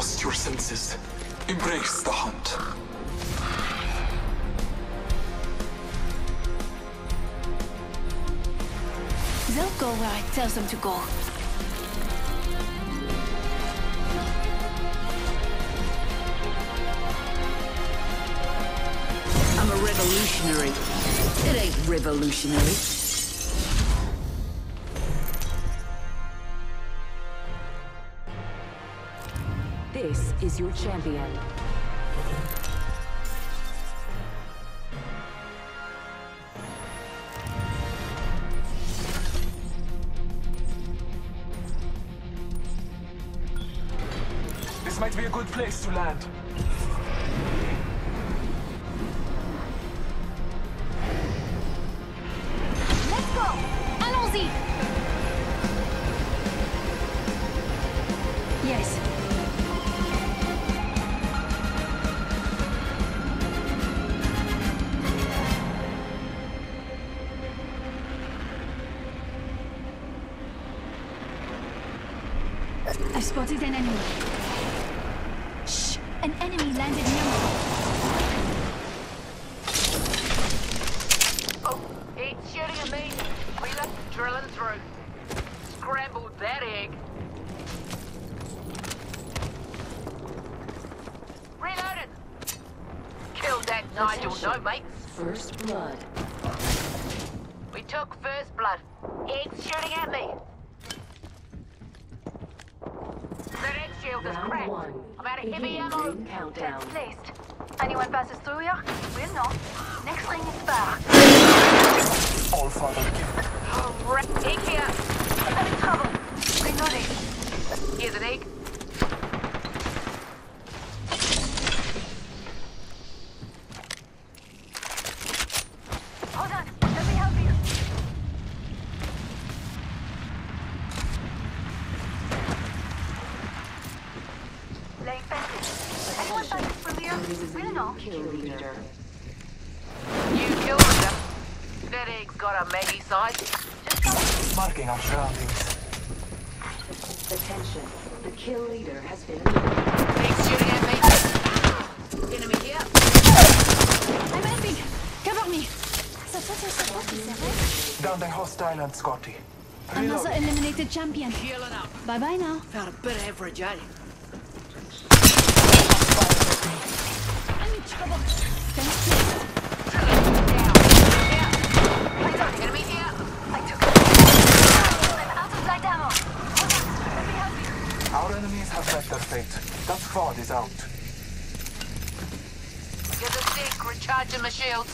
lost your senses. Embrace the hunt. They'll go where I tell them to go. I'm a revolutionary. It ain't revolutionary. This is your champion. This might be a good place to land. Spotted an enemy. Shh! An enemy landed near me. Oh, it's shooting at me. Wheeler, drilling through. Scrambled that egg. Reloaded. Killed that Nigel, no mate. First blood. We took first blood. Egg's shooting at me. That egg shield is Round cracked. one. I'm out of heavy ammo. countdown. Placed. Anyone passes through here? We'll know. Next ring is far. Allfather killed. Oh, right. Egg here. I'm in trouble. Reloading. Here's an egg. Hold on. Let me help you. Laying fences. Anyone passes through here? This is a We'll new know. kill leader. You killed them. That egg's got a Maggie size. Just come. Marking our surroundings. Attention. The kill leader has been Egg's shooting at me. Enemy here. I'm helping. Cover me. Ça fait ça fait. Down the hostile and Scotty. Another eliminated champion. Healing up. Bye bye now. Found a bit of average, eh? I'm in trouble. Thanks to Down. Here. Enemy here. I took it. I'm out of light ammo. Hold on. Let me help you. Our enemies have met their fate. That fraud is out. Get the stick. Recharging my shields.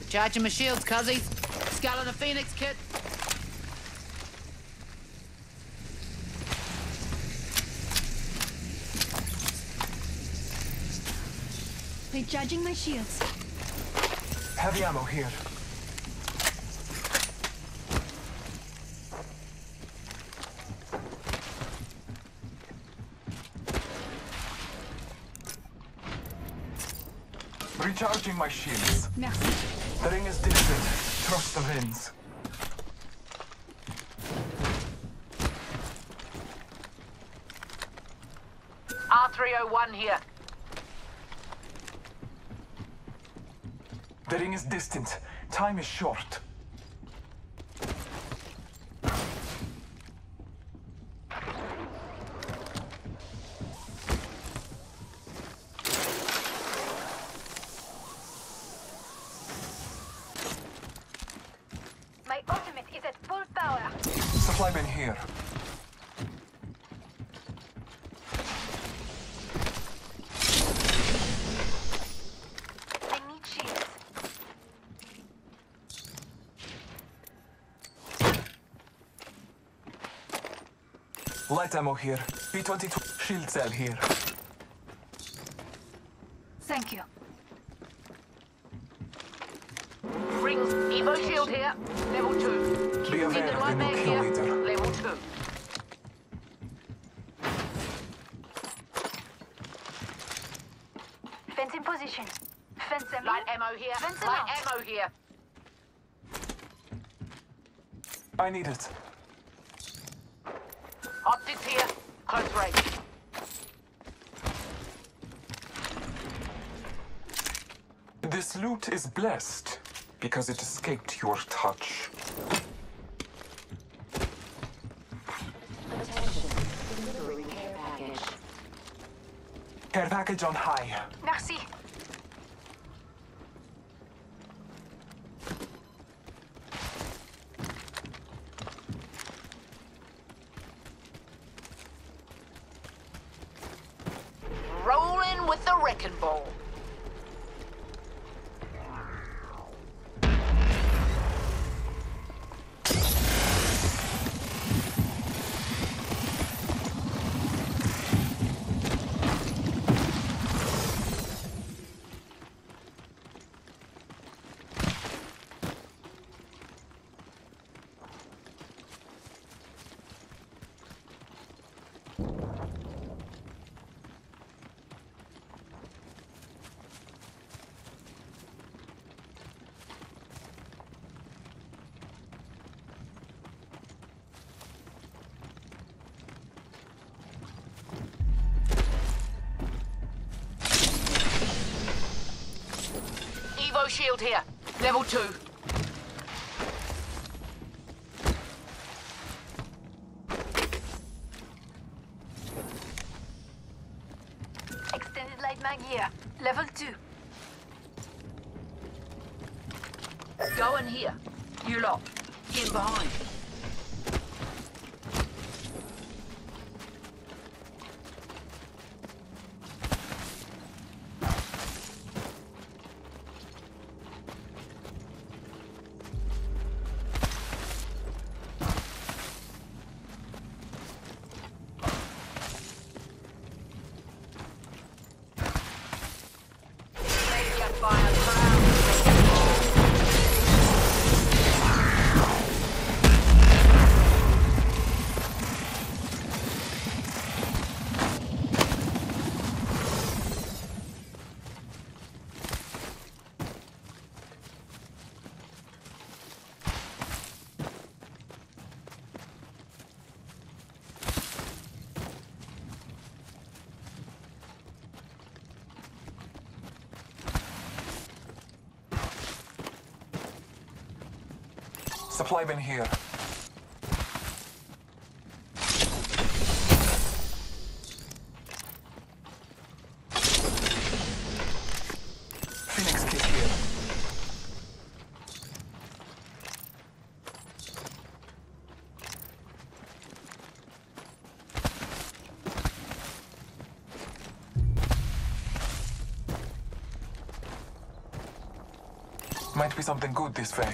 Recharging my shields, cuzzies. And a phoenix kit. Recharging my shields. Heavy ammo here. Recharging my shields. Merci. The ring is distant. Trust the winds. R301 here. The ring is distant. Time is short. Light ammo here. B-22 shield cell here. Thank you. Rings. Evo shield here. Level 2. Be aware of light the new mag here. leader. Level 2. Fence in position. Fence them Light ammo here. Fence Light out. ammo here. I need it. Optics here. Close range. This loot is blessed because it escaped your touch. Delivering care package. Care package on high. Merci. Rolling with the wrecking ball. Evo shield here. Level two. Extended light mag here. Level 2. Go in here. You lot. Get behind. Supply bin here. Here. Might be something good this way.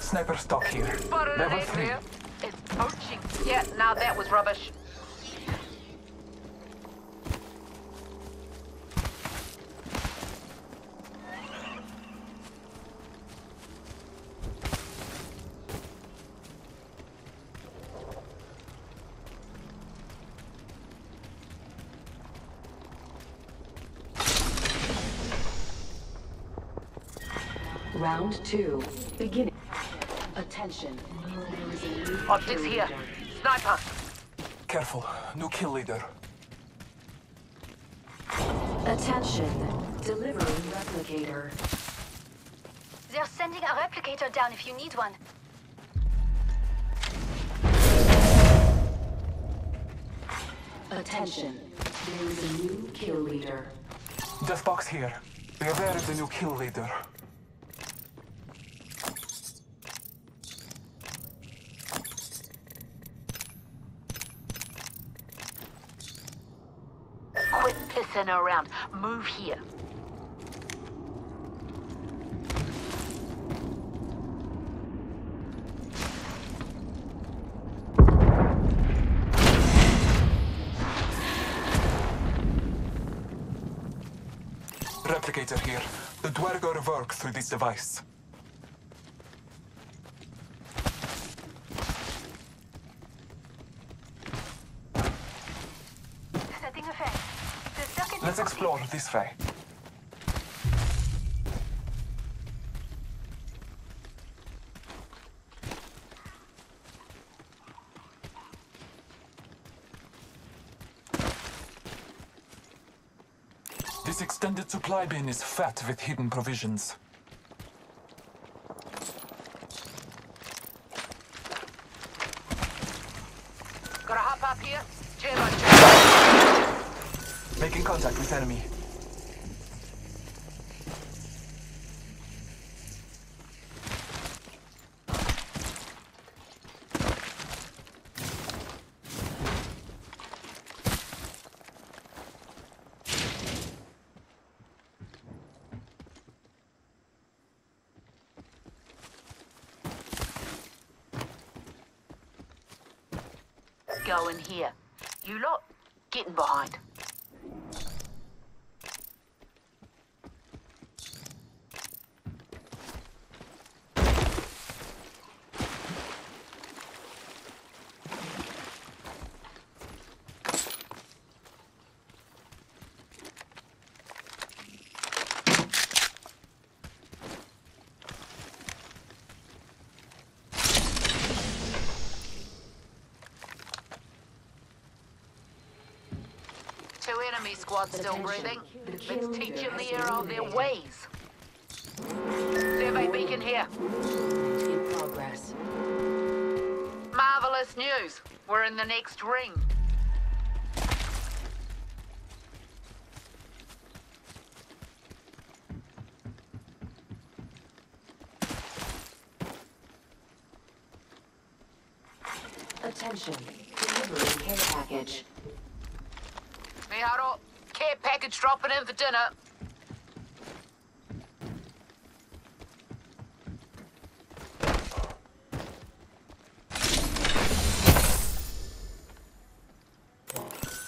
Sniper stock here. Spotted an Level 3. It's poaching. Yeah, now that was rubbish. Round two. Beginning. Attention. There is Optics here. Sniper. Careful, new kill leader. Attention. Delivering replicator. They're sending a replicator down if you need one. Attention. There is a new kill leader. Death box here. Beware of the new kill leader. Around. Move here. Replicator here. The Dwergor work through this device. Let's explore this way. This extended supply bin is fat with hidden provisions. Enemy. Go in here. You lot, getting behind. Two enemy squads still breathing. Let's teach them the error of their ways. Survey beacon here. In progress. Marvelous news. We're in the next ring. Attention. Delivering care package. Miharo, care package dropping in for dinner.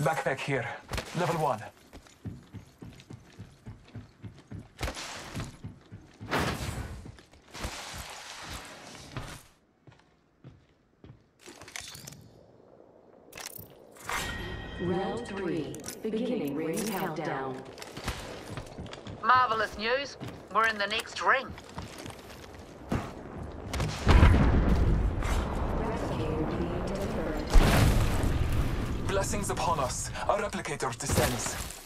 Backpack here. Level one. Round three. Beginning ring countdown. Marvelous news. We're in the next ring. Replicator being delivered. Blessings upon us. Our replicator descends.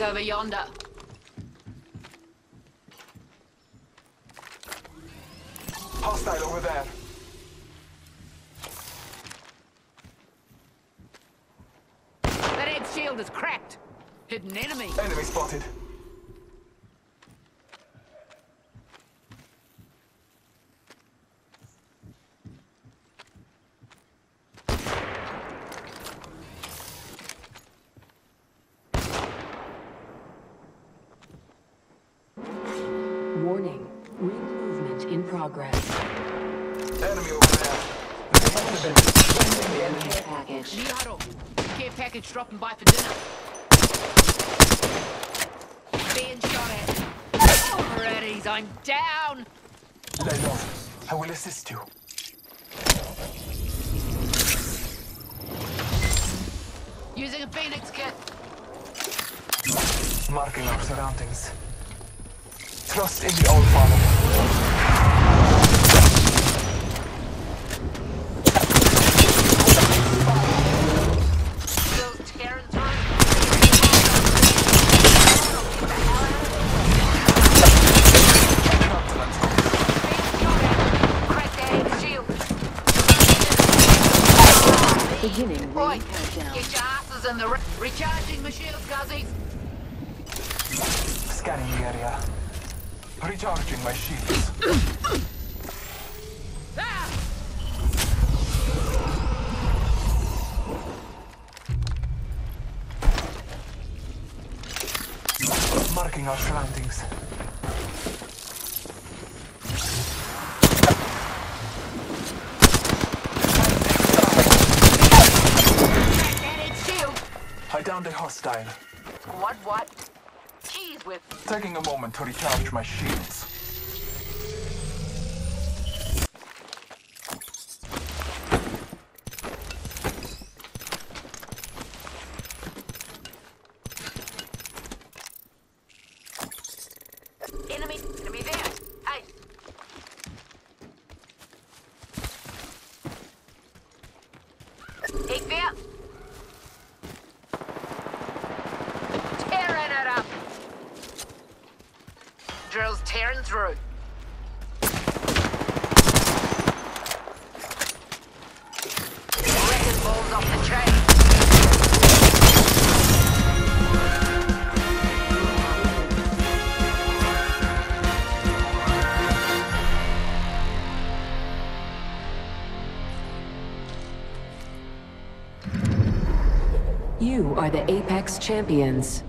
Over yonder. Hostile over there. That head shield is cracked. Hidden enemy. Enemy spotted. Warning. Ring movement in progress. Enemy over there. Care package. Liaro, care package dropping by for dinner. Being shot at. Alrighties, I'm down. Layla, I will assist you. Using a Phoenix kit. Marking our surroundings. Trust in the Allfather. Still tearing through. Being shot at. Crack that head shield. Beginning Boy, countdown. get your asses in the re- recharging my shields, Guzzies. Scanning the area. Recharging my shields. Marking our surroundings. Crack that head shield. I downed a hostile. What, what? With Taking a moment to recharge my shields. enemy. Enemy there. Hey. Ik weer. Tearing it up. Drills tearing through. You are the Apex champions.